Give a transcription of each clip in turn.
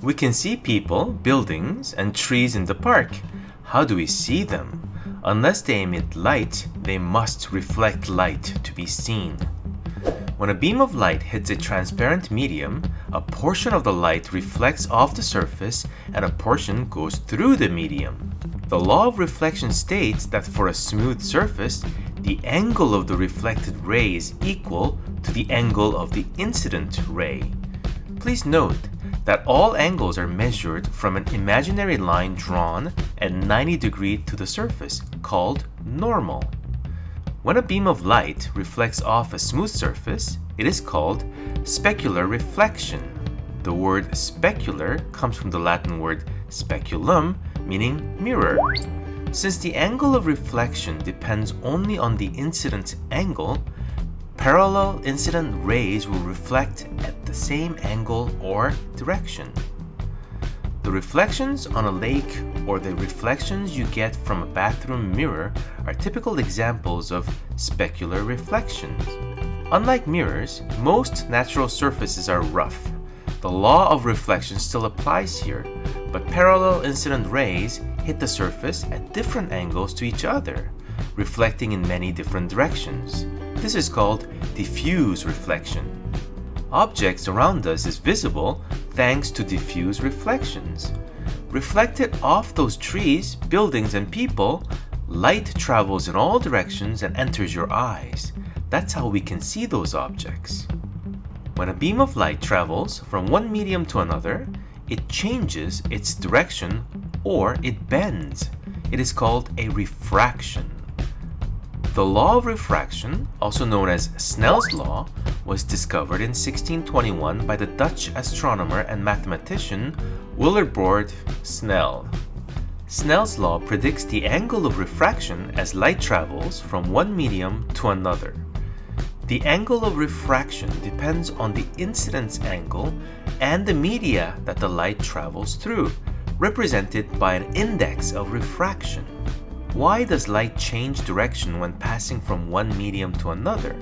We can see people, buildings, and trees in the park. How do we see them? Unless they emit light, they must reflect light to be seen. When a beam of light hits a transparent medium, a portion of the light reflects off the surface and a portion goes through the medium. The law of reflection states that for a smooth surface, the angle of the reflected ray is equal to the angle of the incident ray. Please note that all angles are measured from an imaginary line drawn at 90 degrees to the surface, called normal. When a beam of light reflects off a smooth surface, it is called specular reflection. The word specular comes from the Latin word speculum, meaning mirror. Since the angle of reflection depends only on the incident angle, parallel incident rays will reflect at the same angle or direction. The reflections on a lake or the reflections you get from a bathroom mirror are typical examples of specular reflections. Unlike mirrors, most natural surfaces are rough. The law of reflection still applies here, but parallel incident rays hit the surface at different angles to each other, reflecting in many different directions. This is called diffuse reflection. Objects around us is visible thanks to diffuse reflections. Reflected off those trees, buildings, and people, light travels in all directions and enters your eyes. That's how we can see those objects. When a beam of light travels from one medium to another, it changes its direction or it bends. It is called a refraction. The law of refraction, also known as Snell's law, was discovered in 1621 by the Dutch astronomer and mathematician Willebrord Snell. Snell's law predicts the angle of refraction as light travels from one medium to another. The angle of refraction depends on the incidence angle and the media that the light travels through, represented by an index of refraction. Why does light change direction when passing from one medium to another?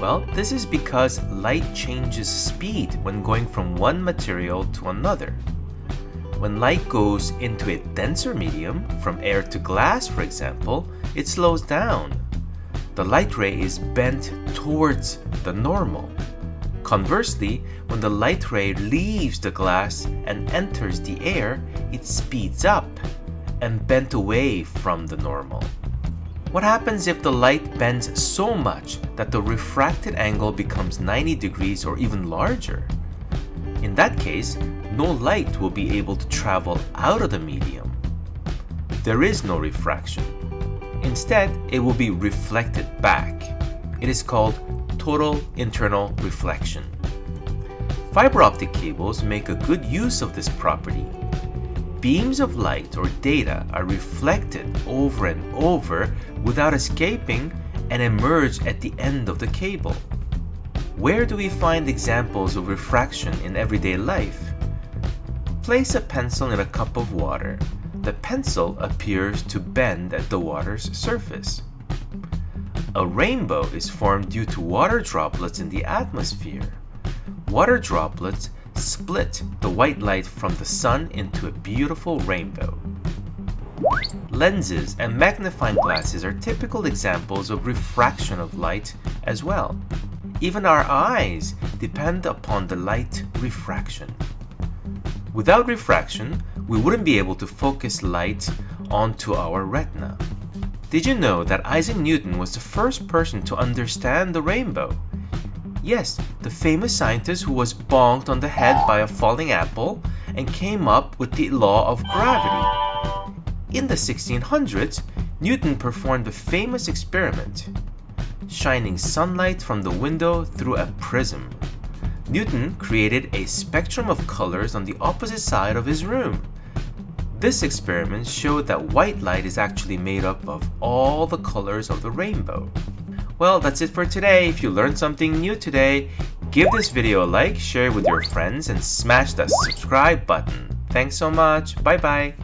Well, this is because light changes speed when going from one material to another. When light goes into a denser medium, from air to glass for example, it slows down the light ray is bent towards the normal. Conversely, when the light ray leaves the glass and enters the air, it speeds up and bent away from the normal. What happens if the light bends so much that the refracted angle becomes 90 degrees or even larger? In that case, no light will be able to travel out of the medium. There is no refraction. Instead, it will be reflected back. It is called total internal reflection. Fiber optic cables make a good use of this property. Beams of light or data are reflected over and over without escaping and emerge at the end of the cable. Where do we find examples of refraction in everyday life? Place a pencil in a cup of water the pencil appears to bend at the water's surface. A rainbow is formed due to water droplets in the atmosphere. Water droplets split the white light from the sun into a beautiful rainbow. Lenses and magnifying glasses are typical examples of refraction of light as well. Even our eyes depend upon the light refraction. Without refraction, we wouldn't be able to focus light onto our retina. Did you know that Isaac Newton was the first person to understand the rainbow? Yes, the famous scientist who was bonked on the head by a falling apple and came up with the law of gravity. In the 1600s, Newton performed a famous experiment, shining sunlight from the window through a prism. Newton created a spectrum of colors on the opposite side of his room. This experiment showed that white light is actually made up of all the colors of the rainbow. Well, that's it for today. If you learned something new today, give this video a like, share it with your friends, and smash that subscribe button. Thanks so much. Bye bye.